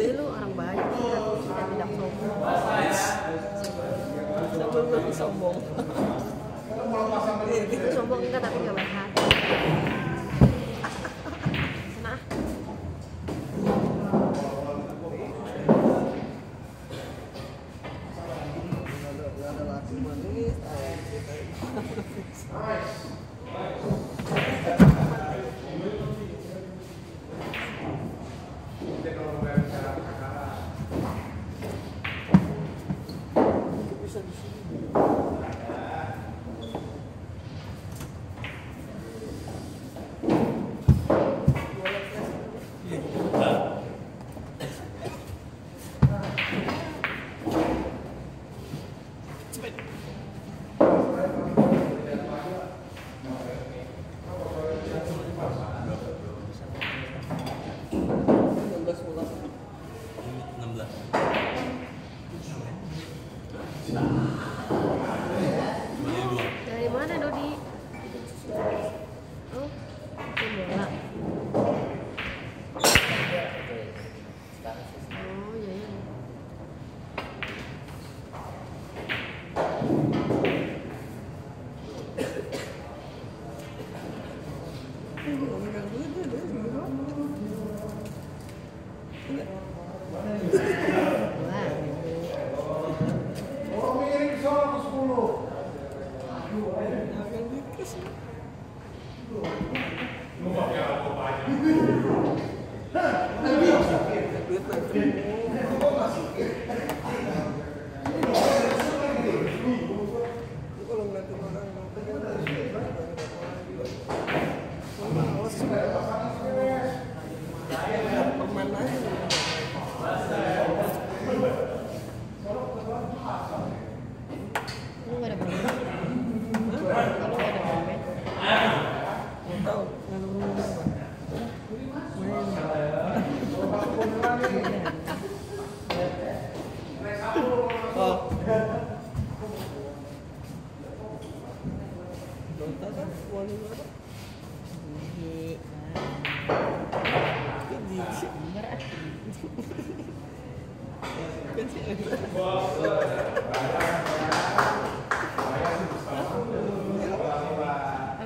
aja lu orang banyak kan kita tidak sombong. Sombong sombong. Sombong enggak tapi nggak 圣经。Amen.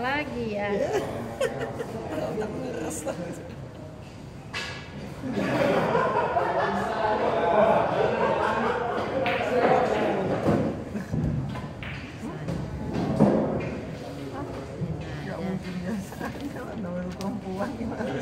Lagi ya.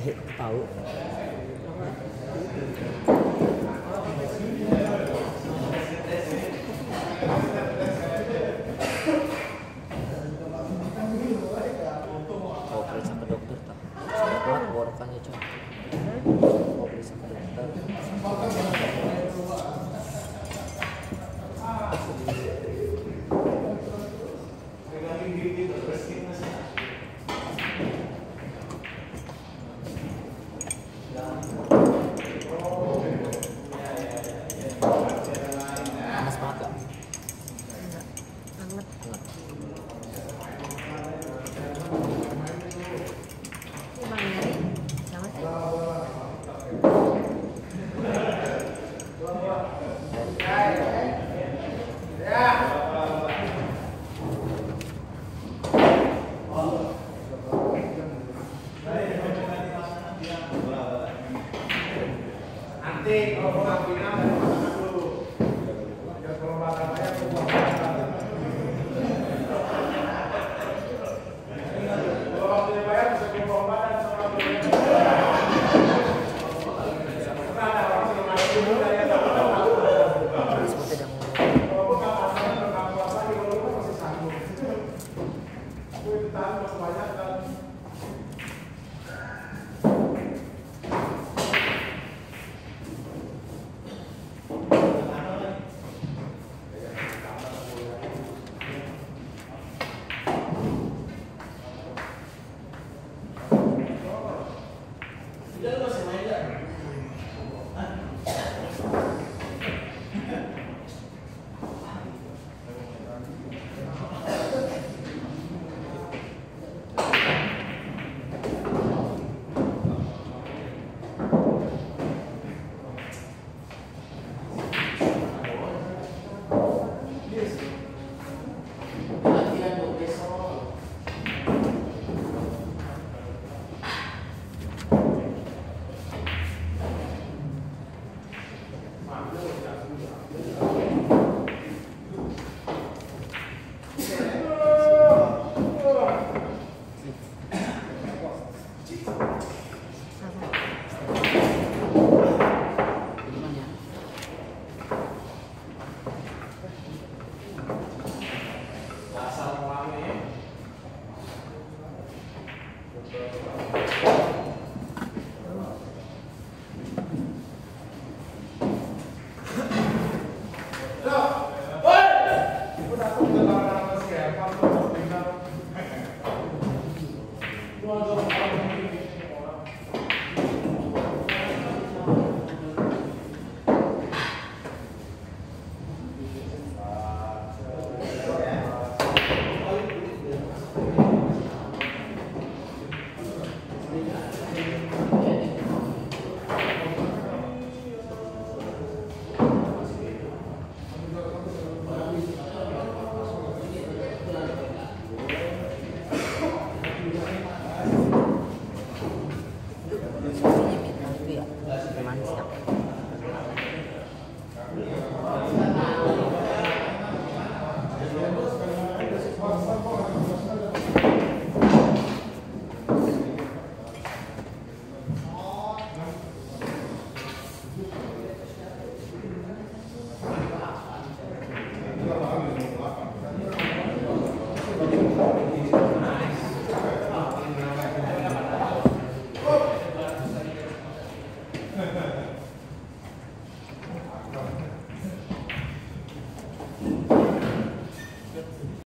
Hit.